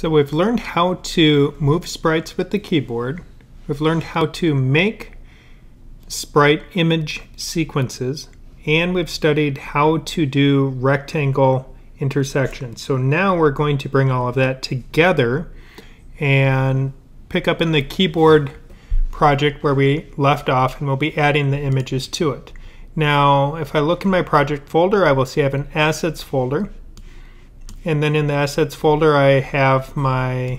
So we've learned how to move sprites with the keyboard. We've learned how to make sprite image sequences and we've studied how to do rectangle intersections. So now we're going to bring all of that together and pick up in the keyboard project where we left off and we'll be adding the images to it. Now if I look in my project folder I will see I have an assets folder and then in the assets folder, I have my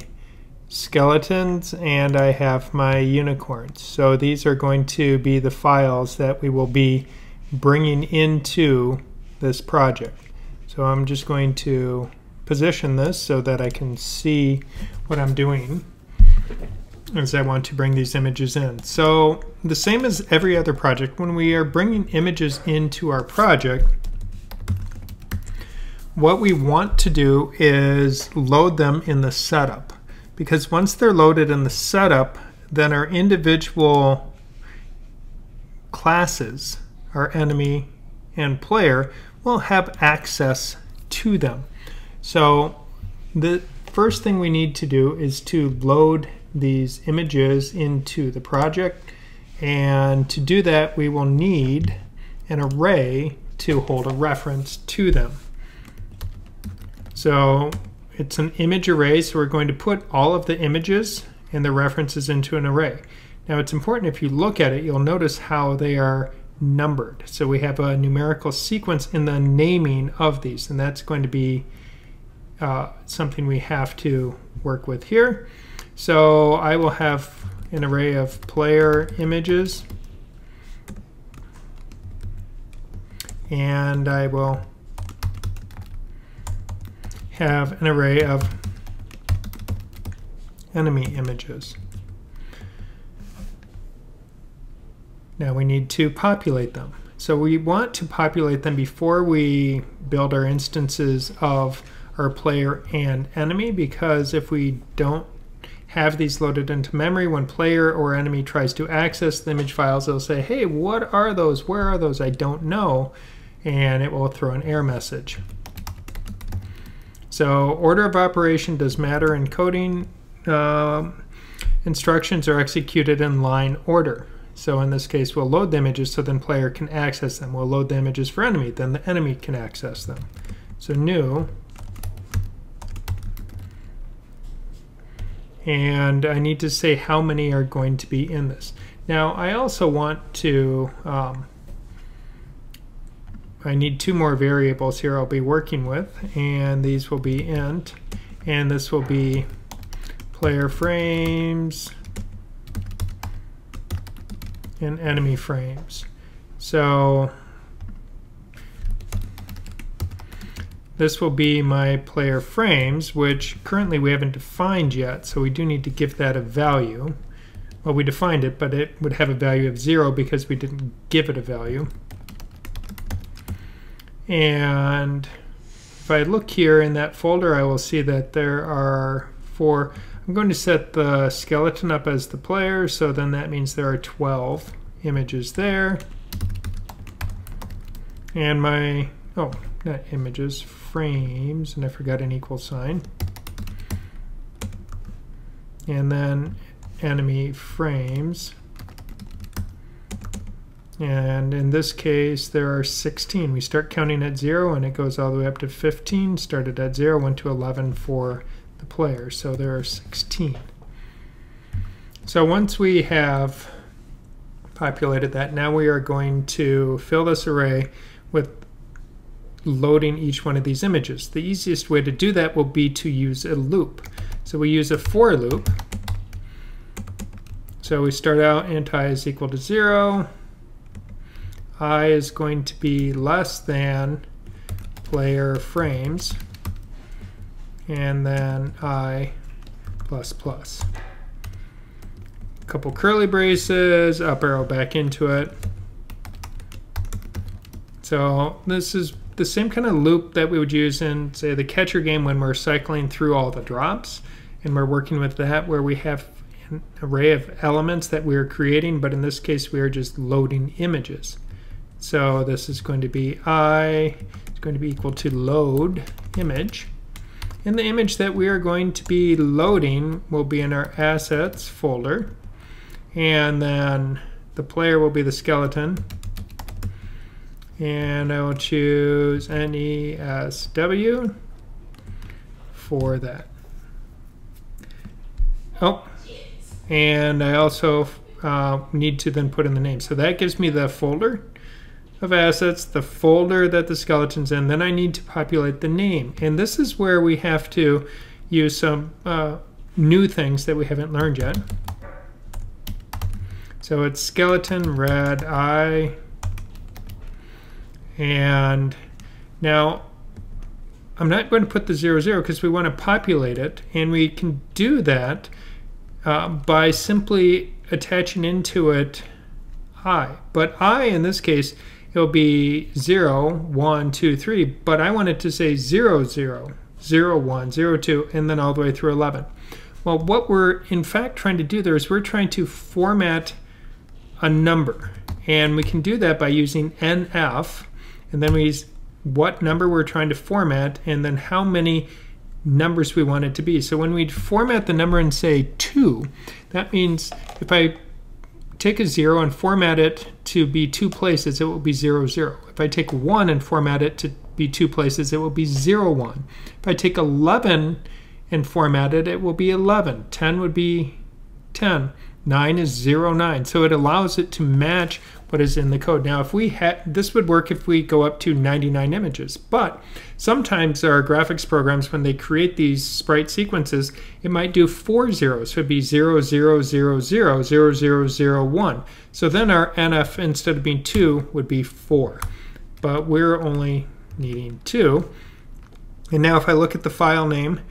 skeletons and I have my unicorns. So these are going to be the files that we will be bringing into this project. So I'm just going to position this so that I can see what I'm doing as I want to bring these images in. So the same as every other project, when we are bringing images into our project, what we want to do is load them in the setup. Because once they're loaded in the setup then our individual classes our enemy and player will have access to them. So the first thing we need to do is to load these images into the project. And to do that we will need an array to hold a reference to them so it's an image array, so we're going to put all of the images and the references into an array. Now it's important if you look at it, you'll notice how they are numbered. So we have a numerical sequence in the naming of these, and that's going to be uh, something we have to work with here. So I will have an array of player images, and I will have an array of enemy images. Now we need to populate them. So we want to populate them before we build our instances of our player and enemy because if we don't have these loaded into memory, when player or enemy tries to access the image files, it'll say, hey, what are those? Where are those? I don't know. And it will throw an error message. So order of operation does matter in coding. Uh, instructions are executed in line order. So in this case, we'll load the images so then player can access them. We'll load the images for enemy, then the enemy can access them. So new, and I need to say how many are going to be in this. Now I also want to um, I need two more variables here I'll be working with and these will be int and this will be player frames and enemy frames. So this will be my player frames which currently we haven't defined yet so we do need to give that a value. Well we defined it but it would have a value of zero because we didn't give it a value. And if I look here in that folder, I will see that there are four. I'm going to set the skeleton up as the player, so then that means there are 12 images there. And my, oh, not images, frames, and I forgot an equal sign. And then enemy frames. And in this case, there are 16. We start counting at 0 and it goes all the way up to 15. Started at 0, went to 11 for the player. So there are 16. So once we have populated that, now we are going to fill this array with loading each one of these images. The easiest way to do that will be to use a loop. So we use a for loop. So we start out int i is equal to 0 i is going to be less than player frames and then i plus plus. A couple curly braces, up arrow back into it. So this is the same kind of loop that we would use in, say, the catcher game when we're cycling through all the drops. And we're working with that where we have an array of elements that we're creating, but in this case, we are just loading images. So this is going to be i, it's going to be equal to load image. And the image that we are going to be loading will be in our assets folder. And then the player will be the skeleton. And I will choose NESW for that. Oh, and I also uh, need to then put in the name. So that gives me the folder of assets, the folder that the skeleton's in. Then I need to populate the name. And this is where we have to use some uh, new things that we haven't learned yet. So it's skeleton red eye. And now I'm not going to put the 00 because we want to populate it. And we can do that uh, by simply attaching into it i. But i, in this case, it'll be 0, 1, 2, 3. But I want it to say 0, 0, 0, 1, 0, 2, and then all the way through 11. Well, what we're in fact trying to do there is we're trying to format a number. And we can do that by using nf, and then we use what number we're trying to format, and then how many numbers we want it to be. So when we format the number and say 2, that means if I take a 0 and format it to be two places, it will be 0, 0. If I take 1 and format it to be two places, it will be 0, 1. If I take 11 and format it, it will be 11. 10 would be 10. 9 is 0, 9. So it allows it to match what is in the code. Now, if we had, this would work if we go up to 99 images, but sometimes are graphics programs when they create these sprite sequences, it might do four zeros. So it'd be 0, 0, 0, 0, 0, 0, 0, 1. So then our NF, instead of being 2, would be 4. But we're only needing 2. And now if I look at the file name,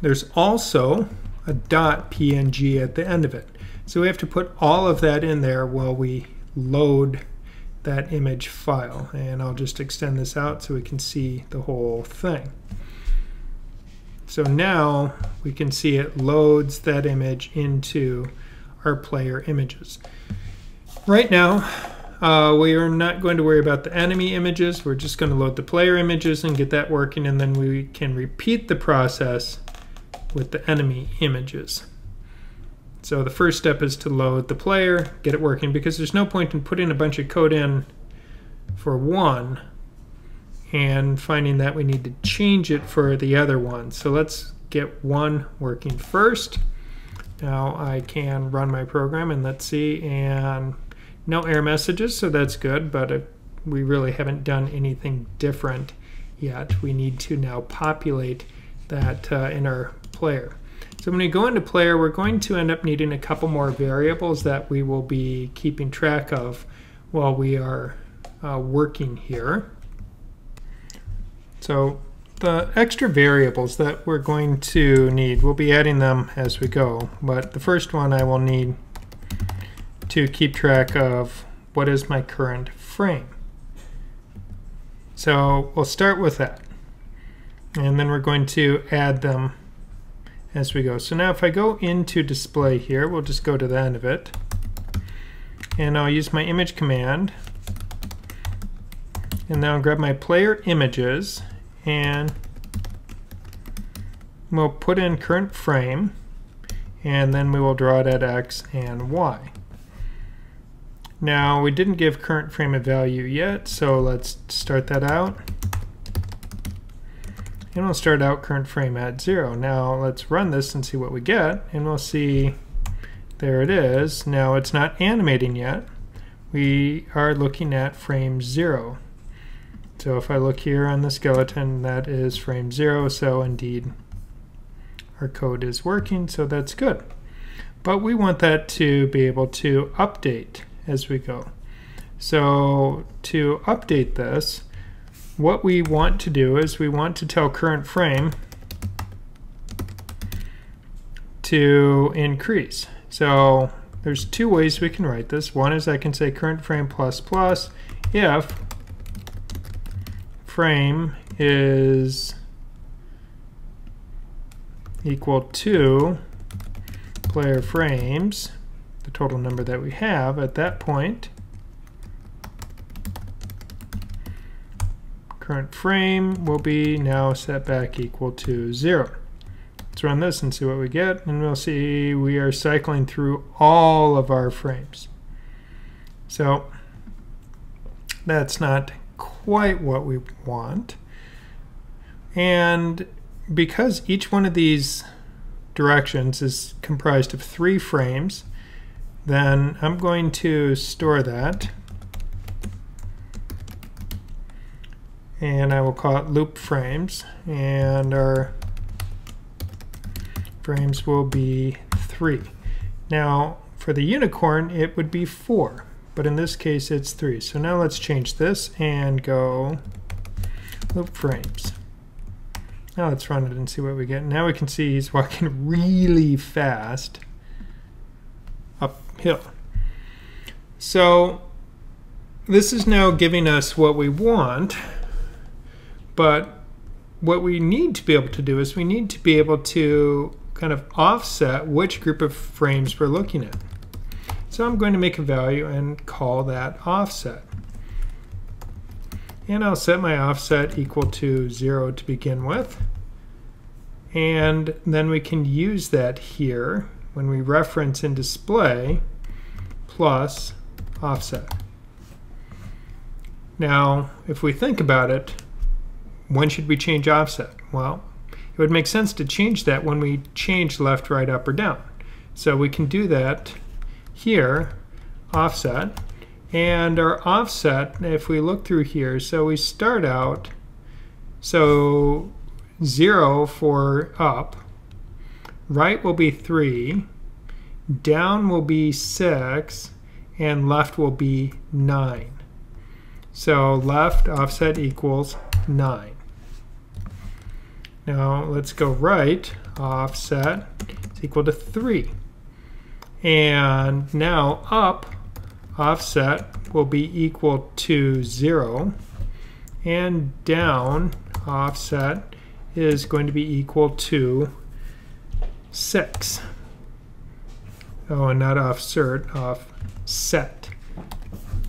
there's also a dot .png at the end of it. So we have to put all of that in there while we load that image file. And I'll just extend this out so we can see the whole thing. So now we can see it loads that image into our player images. Right now, uh, we are not going to worry about the enemy images. We're just going to load the player images and get that working, and then we can repeat the process with the enemy images. So the first step is to load the player, get it working, because there's no point in putting a bunch of code in for one and finding that we need to change it for the other one. So let's get one working first. Now I can run my program and let's see, and no error messages, so that's good, but we really haven't done anything different yet. We need to now populate that uh, in our player. So when we go into player, we're going to end up needing a couple more variables that we will be keeping track of while we are uh, working here. So the extra variables that we're going to need, we'll be adding them as we go. But the first one I will need to keep track of what is my current frame. So we'll start with that. And then we're going to add them as we go. So now if I go into display here, we'll just go to the end of it. And I'll use my image command. And then I'll grab my player images and we'll put in current frame and then we will draw it at X and Y. Now we didn't give current frame a value yet, so let's start that out. And we'll start out current frame at zero. Now let's run this and see what we get. And we'll see, there it is. Now it's not animating yet. We are looking at frame zero. So if I look here on the skeleton, that is frame zero. So indeed, our code is working, so that's good. But we want that to be able to update as we go. So to update this, what we want to do is we want to tell current frame to increase. So there's two ways we can write this. One is I can say current frame plus plus if frame is equal to player frames, the total number that we have at that point, current frame will be now set back equal to 0. Let's run this and see what we get, and we'll see we are cycling through all of our frames. So that's not quite what we want. And because each one of these directions is comprised of three frames, then I'm going to store that. And I will call it loop frames. And our frames will be three. Now, for the unicorn, it would be four. But in this case, it's three. So now let's change this and go loop frames. Now let's run it and see what we get. Now we can see he's walking really fast uphill. So this is now giving us what we want, but what we need to be able to do is we need to be able to kind of offset which group of frames we're looking at. So I'm going to make a value and call that offset. And I'll set my offset equal to 0 to begin with. And then we can use that here when we reference and display plus offset. Now, if we think about it, when should we change offset? Well, it would make sense to change that when we change left, right, up, or down. So we can do that here, offset. And our offset, if we look through here, so we start out, so 0 for up, right will be 3, down will be 6, and left will be 9. So left offset equals 9. Now let's go right, offset is equal to 3. And now up offset will be equal to 0 and down offset is going to be equal to 6. Oh, and not offset, offset.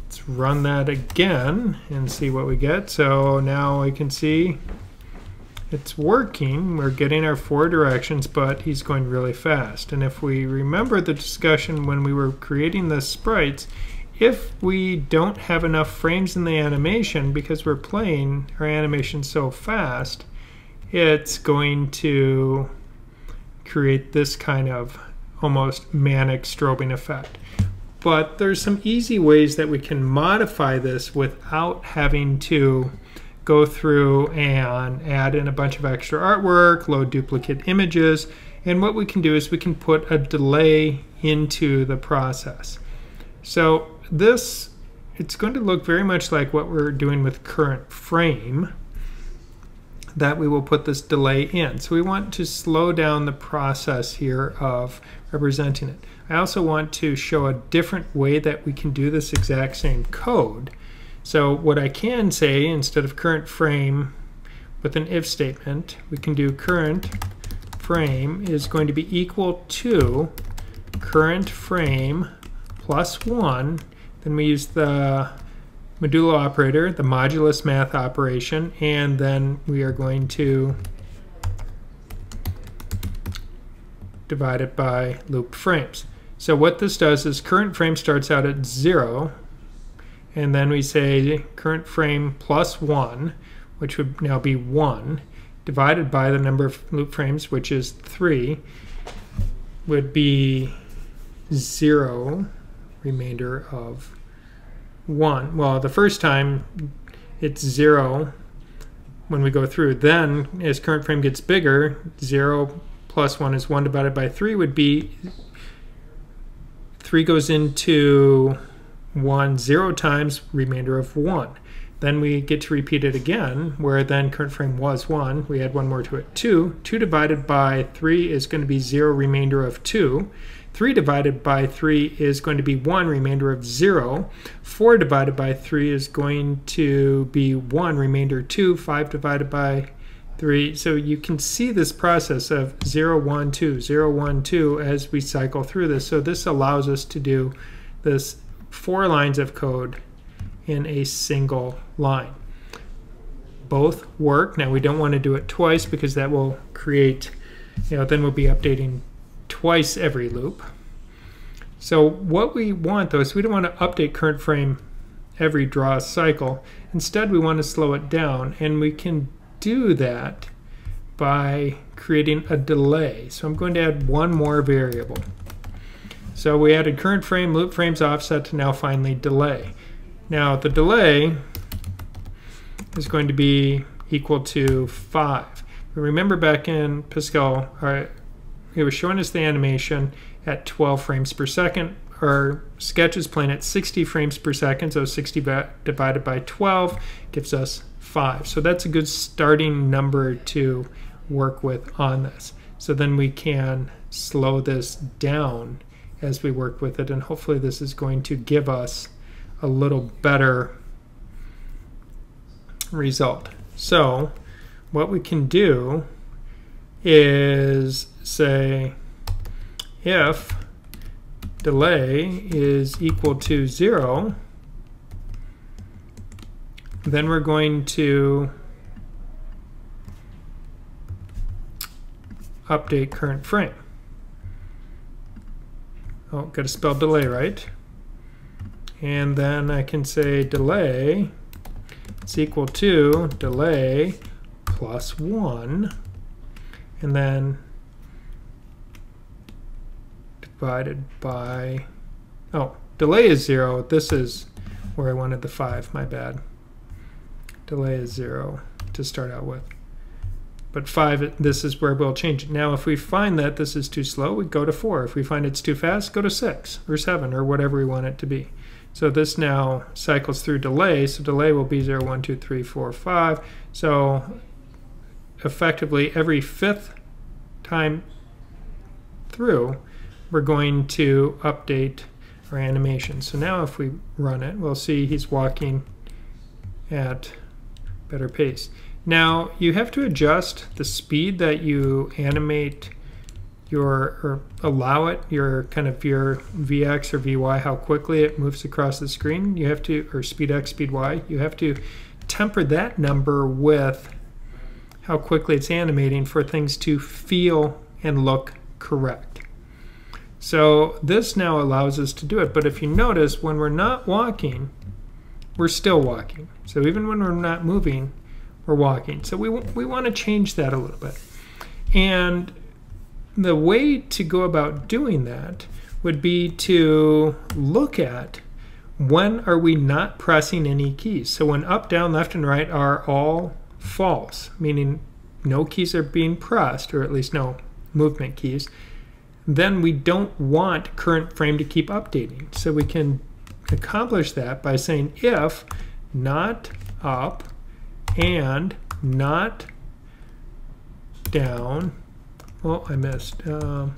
Let's run that again and see what we get. So now we can see it's working. We're getting our four directions, but he's going really fast. And if we remember the discussion when we were creating the sprites, if we don't have enough frames in the animation because we're playing our animation so fast, it's going to create this kind of almost manic strobing effect. But there's some easy ways that we can modify this without having to go through and add in a bunch of extra artwork, load duplicate images, and what we can do is we can put a delay into the process. So this, it's going to look very much like what we're doing with current frame that we will put this delay in. So we want to slow down the process here of representing it. I also want to show a different way that we can do this exact same code. So what I can say, instead of current frame with an if statement, we can do current frame is going to be equal to current frame plus 1. Then we use the modulo operator, the modulus math operation, and then we are going to divide it by loop frames. So what this does is current frame starts out at 0, and then we say current frame plus 1, which would now be 1, divided by the number of loop frames, which is 3, would be 0, remainder of 1. Well, the first time it's 0 when we go through. Then, as current frame gets bigger, 0 plus 1 is 1 divided by 3 would be 3 goes into 1 0 times remainder of 1. Then we get to repeat it again, where then current frame was 1. We add one more to it, 2. 2 divided by 3 is going to be 0 remainder of 2. 3 divided by 3 is going to be 1 remainder of 0. 4 divided by 3 is going to be 1 remainder 2. 5 divided by 3. So you can see this process of 0, 1, 2, 0, 1, 2 as we cycle through this. So this allows us to do this four lines of code in a single line. both work. Now we don't want to do it twice because that will create, you know, then we'll be updating twice every loop. So what we want though is we don't want to update current frame every draw cycle. Instead we want to slow it down and we can do that by creating a delay. So I'm going to add one more variable. So we added current frame, loop frames offset to now finally delay. Now the delay is going to be equal to 5. Remember back in Piskel, our, it was showing us the animation at 12 frames per second. Our sketch is playing at 60 frames per second, so 60 divided by 12 gives us 5. So that's a good starting number to work with on this. So then we can slow this down as we work with it, and hopefully this is going to give us a little better result. So what we can do is say if delay is equal to zero, then we're going to update current frame. Oh, got to spell delay right. And then I can say delay is equal to delay plus 1. And then divided by, oh, delay is 0. This is where I wanted the 5, my bad. Delay is 0 to start out with. But 5, this is where we'll change it. Now, if we find that this is too slow, we go to 4. If we find it's too fast, go to 6 or 7 or whatever we want it to be. So this now cycles through delay. So delay will be 0, 1, 2, 3, 4, 5. So effectively, every fifth time through, we're going to update our animation. So now if we run it, we'll see he's walking at better pace. Now you have to adjust the speed that you animate your or allow it your kind of your vx or vy how quickly it moves across the screen. You have to or speed x speed y. You have to temper that number with how quickly it's animating for things to feel and look correct. So this now allows us to do it but if you notice when we're not walking we're still walking. So even when we're not moving we're walking. So we, we want to change that a little bit. And the way to go about doing that would be to look at when are we not pressing any keys. So when up, down, left, and right are all false, meaning no keys are being pressed, or at least no movement keys, then we don't want current frame to keep updating. So we can accomplish that by saying if not up, and not down. Oh, I missed. Um,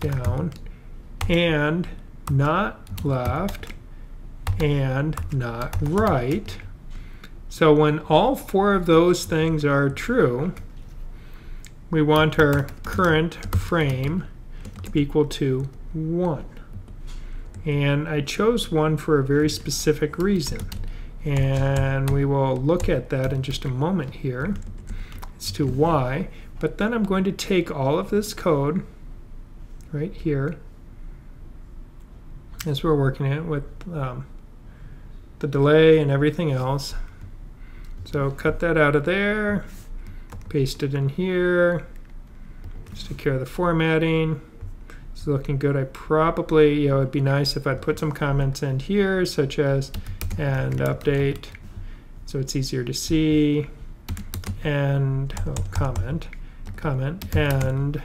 down and not left and not right. So when all four of those things are true, we want our current frame to be equal to 1. And I chose 1 for a very specific reason and we will look at that in just a moment here as to why. But then I'm going to take all of this code right here. As we're working it with um, the delay and everything else. So cut that out of there paste it in here just take care of the formatting. It's looking good. I probably you know it'd be nice if I'd put some comments in here such as and update. So it's easier to see. And oh, comment comment and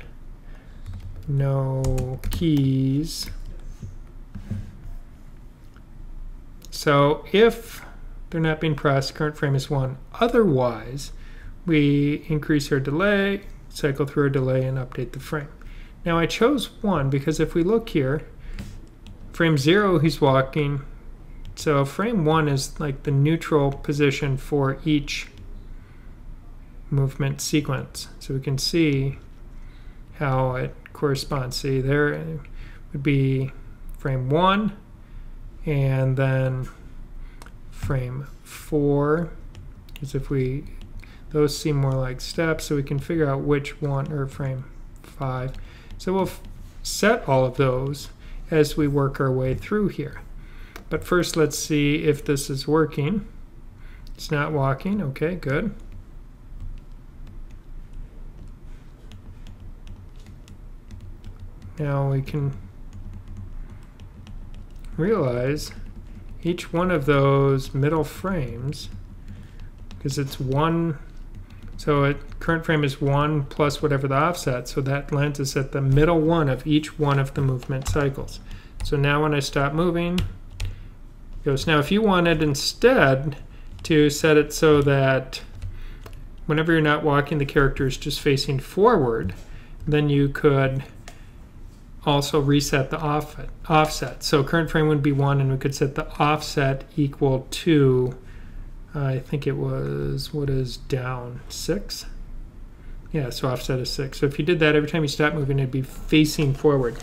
no keys. So if they're not being pressed current frame is 1 otherwise we increase our delay cycle through our delay and update the frame. Now I chose 1 because if we look here frame 0 he's walking so frame one is like the neutral position for each movement sequence. So we can see how it corresponds. See there would be frame one and then frame four because if we those seem more like steps so we can figure out which one or frame 5 so we'll set all of those as we work our way through here but first let's see if this is working. It's not walking. Okay good. Now we can realize each one of those middle frames, because it's one, so it, current frame is one plus whatever the offset, so that lands us at the middle one of each one of the movement cycles. So now when I stop moving, goes. Now if you wanted instead to set it so that whenever you're not walking, the character is just facing forward, then you could also reset the offset. offset. So current frame would be 1, and we could set the offset equal to, I think it was, what is down, 6? Yeah, so offset is 6. So if you did that, every time you stop moving, it'd be facing forward.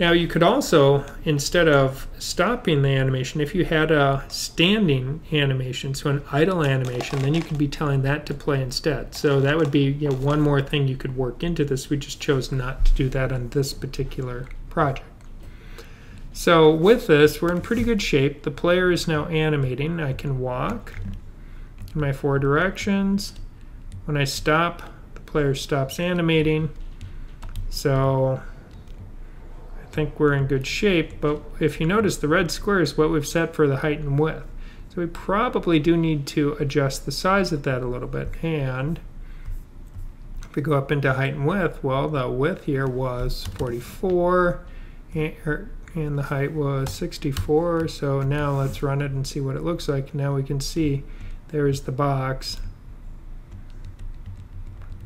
Now you could also, instead of stopping the animation, if you had a standing animation, so an idle animation, then you could be telling that to play instead. So that would be you know, one more thing you could work into this. We just chose not to do that on this particular project. So with this, we're in pretty good shape. The player is now animating. I can walk in my four directions. When I stop, the player stops animating. So think we're in good shape, but if you notice the red square is what we've set for the height and width. So we probably do need to adjust the size of that a little bit. And if we go up into height and width, well, the width here was 44 and, er, and the height was 64. So now let's run it and see what it looks like. Now we can see there is the box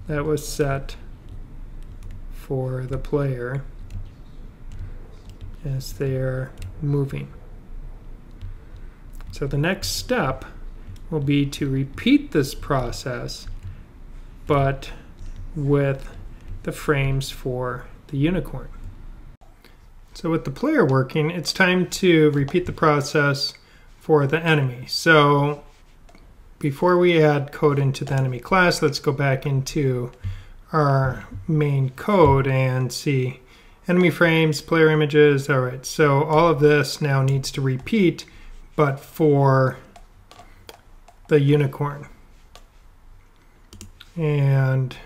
that was set for the player as they're moving. So the next step will be to repeat this process, but with the frames for the unicorn. So with the player working, it's time to repeat the process for the enemy. So before we add code into the enemy class, let's go back into our main code and see enemy frames, player images. All right, so all of this now needs to repeat, but for the unicorn. And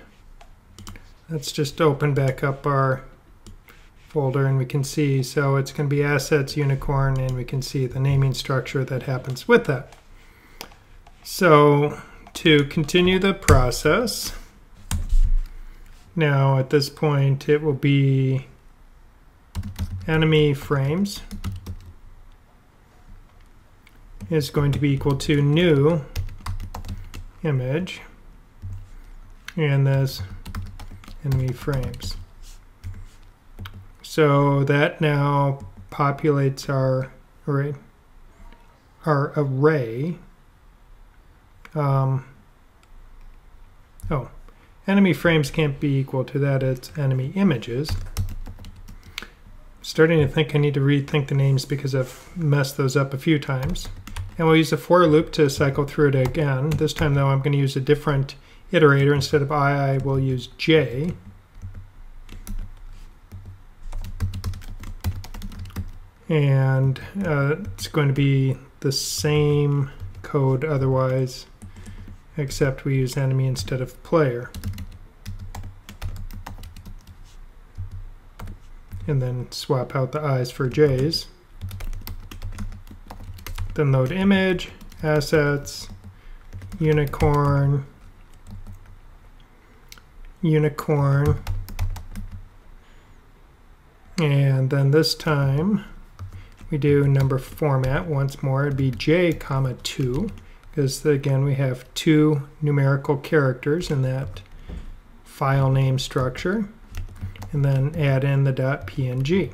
let's just open back up our folder and we can see, so it's going to be assets unicorn and we can see the naming structure that happens with that. So to continue the process, now at this point it will be enemy frames is going to be equal to new image and this enemy frames. So that now populates our array, our array. Um, oh, enemy frames can't be equal to that, it's enemy images starting to think I need to rethink the names because I've messed those up a few times. And we'll use a for loop to cycle through it again. This time though I'm going to use a different iterator. Instead of i, I will use j. And uh, it's going to be the same code otherwise, except we use enemy instead of player. And then swap out the i's for j's. Then load image, assets, unicorn, unicorn, and then this time we do number format once more. It'd be j comma 2 because again we have two numerical characters in that file name structure and then add in the dot .png.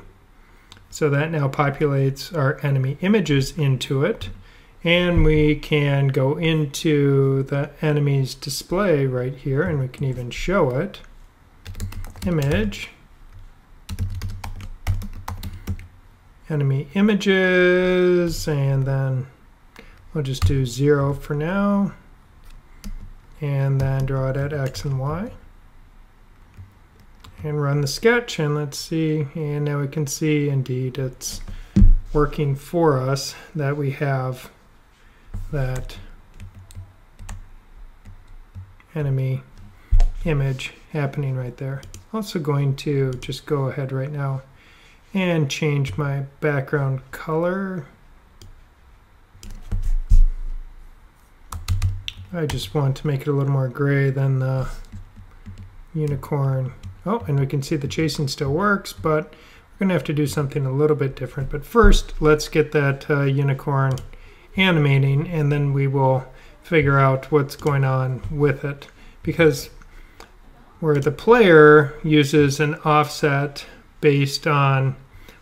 So that now populates our enemy images into it. And we can go into the enemy's display right here, and we can even show it. Image. Enemy images, and then we'll just do zero for now. and then draw it at X and Y. And run the sketch and let's see, and now we can see indeed it's working for us that we have that enemy image happening right there. Also going to just go ahead right now and change my background color. I just want to make it a little more gray than the unicorn. Oh, and we can see the chasing still works, but we're going to have to do something a little bit different. But first, let's get that uh, unicorn animating, and then we will figure out what's going on with it. Because where the player uses an offset based on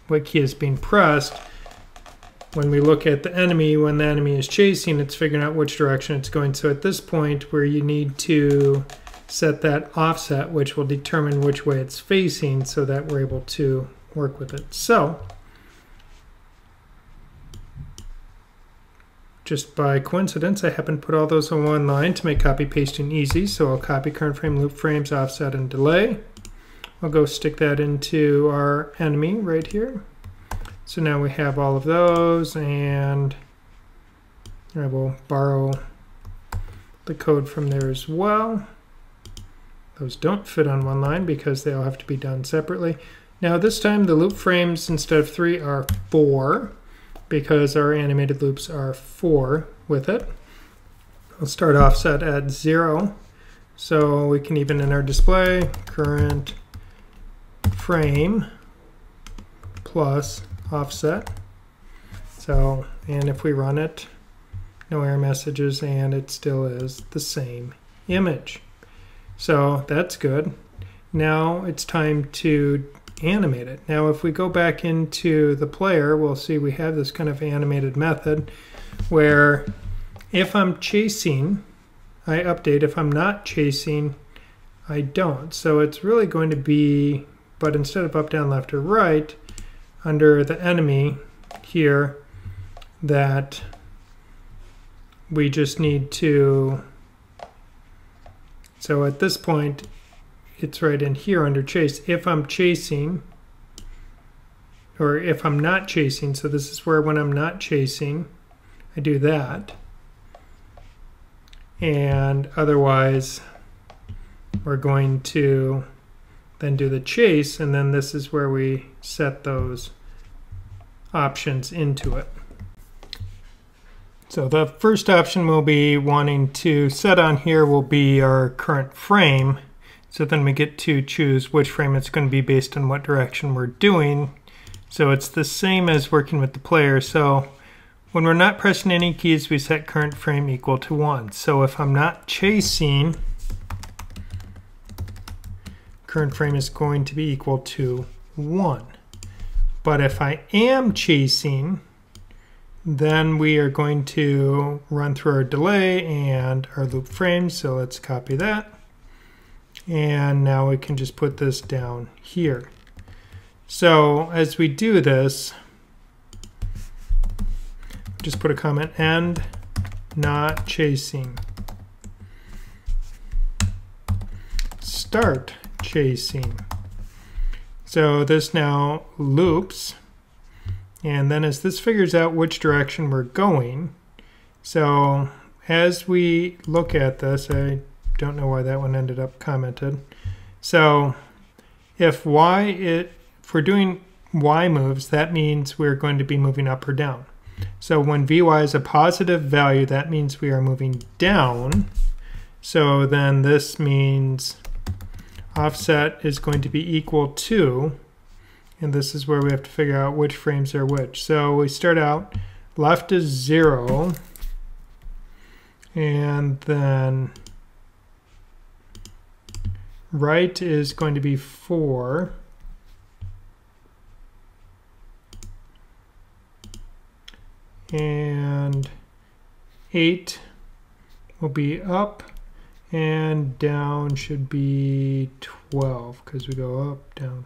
what key is being pressed, when we look at the enemy, when the enemy is chasing, it's figuring out which direction it's going. So at this point where you need to set that offset, which will determine which way it's facing so that we're able to work with it. So just by coincidence, I happen to put all those on one line to make copy pasting easy. So I'll copy current frame, loop frames, offset, and delay. I'll go stick that into our enemy right here. So now we have all of those and I will borrow the code from there as well. Those don't fit on one line because they all have to be done separately. Now this time the loop frames instead of three are four because our animated loops are four with it. I'll start offset at zero. So we can even in our display current frame plus offset. So, and if we run it, no error messages and it still is the same image. So that's good. Now it's time to animate it. Now if we go back into the player, we'll see we have this kind of animated method where if I'm chasing, I update. If I'm not chasing, I don't. So it's really going to be, but instead of up, down, left, or right, under the enemy here, that we just need to, so at this point, it's right in here under chase. If I'm chasing, or if I'm not chasing, so this is where when I'm not chasing, I do that. And otherwise, we're going to then do the chase, and then this is where we set those options into it. So the first option we'll be wanting to set on here will be our current frame. So then we get to choose which frame it's going to be based on what direction we're doing. So it's the same as working with the player. So when we're not pressing any keys, we set current frame equal to 1. So if I'm not chasing, current frame is going to be equal to 1. But if I am chasing, then we are going to run through our delay and our loop frame. So let's copy that. And now we can just put this down here. So as we do this, just put a comment and not chasing. Start chasing. So this now loops. And then as this figures out which direction we're going, so as we look at this, I don't know why that one ended up commented. So if y, it, if we're doing y moves, that means we're going to be moving up or down. So when vy is a positive value, that means we are moving down. So then this means offset is going to be equal to, and this is where we have to figure out which frames are which. So we start out, left is zero, and then Right is going to be 4. And 8 will be up and down should be 12 because we go up, down.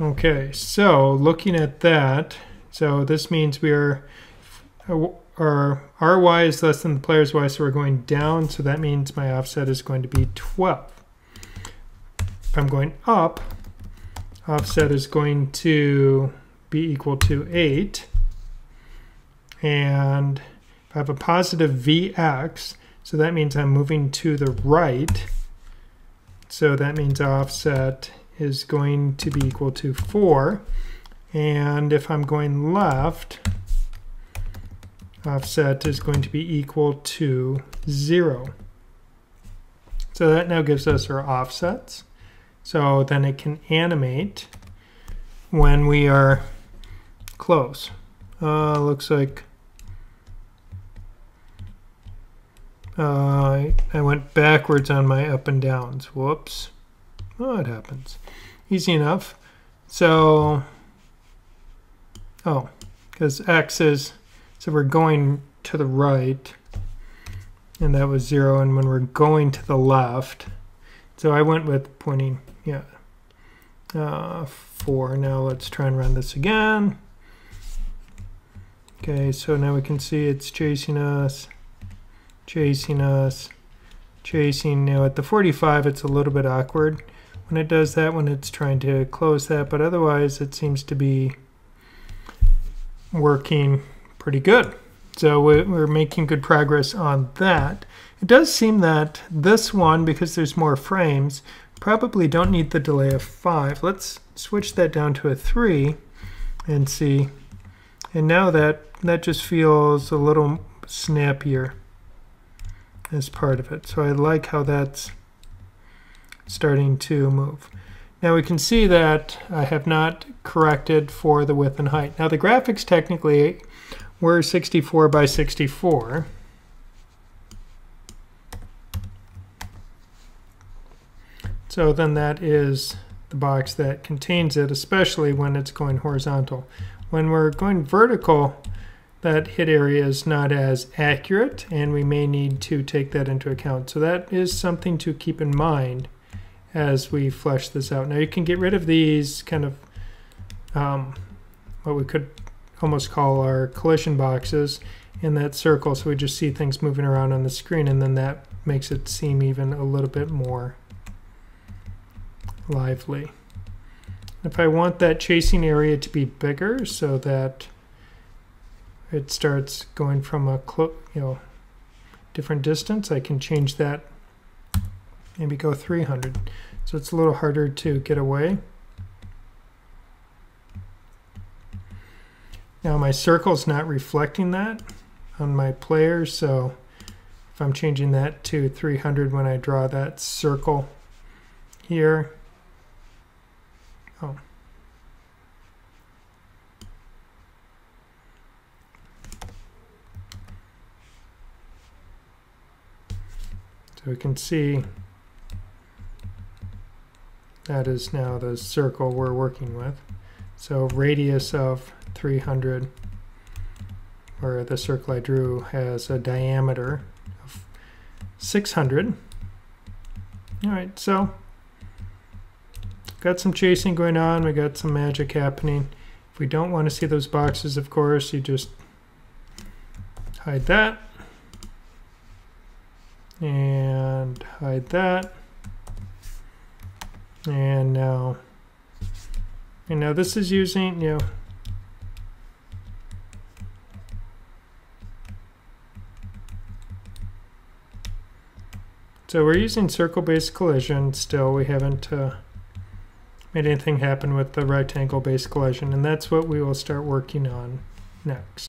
Okay, so looking at that, so this means we are our our y is less than the player's y, so we're going down, so that means my offset is going to be 12. If I'm going up, offset is going to be equal to 8. And if I have a positive vx, so that means I'm moving to the right, so that means offset is going to be equal to 4. And if I'm going left, offset is going to be equal to 0. So that now gives us our offsets. So then it can animate when we are close. Uh, looks like uh, I went backwards on my up and downs. Whoops. Oh, it happens. Easy enough. So, oh, because x is so we're going to the right, and that was 0, and when we're going to the left, so I went with pointing, yeah, uh, 4. Now let's try and run this again. Okay, so now we can see it's chasing us, chasing us, chasing. Now at the 45, it's a little bit awkward when it does that, when it's trying to close that, but otherwise it seems to be working pretty good. So we're making good progress on that. It does seem that this one, because there's more frames, probably don't need the delay of 5. Let's switch that down to a 3 and see. And now that, that just feels a little snappier as part of it. So I like how that's starting to move. Now we can see that I have not corrected for the width and height. Now the graphics technically were 64 by 64. So then that is the box that contains it, especially when it's going horizontal. When we're going vertical, that hit area is not as accurate, and we may need to take that into account. So that is something to keep in mind as we flesh this out. Now you can get rid of these kind of um, what we could almost call our collision boxes in that circle so we just see things moving around on the screen and then that makes it seem even a little bit more lively. If I want that chasing area to be bigger so that it starts going from a you know different distance, I can change that maybe go 300. So it's a little harder to get away. Now my circle is not reflecting that on my player, so if I'm changing that to 300 when I draw that circle here, oh, So we can see that is now the circle we're working with. So radius of 300 where the circle I drew has a diameter of 600. All right, so got some chasing going on. We got some magic happening. If we don't want to see those boxes, of course, you just hide that and hide that. And now, and now this is using, you know, So we're using circle-based collision still. We haven't uh, made anything happen with the rectangle-based collision, and that's what we will start working on next.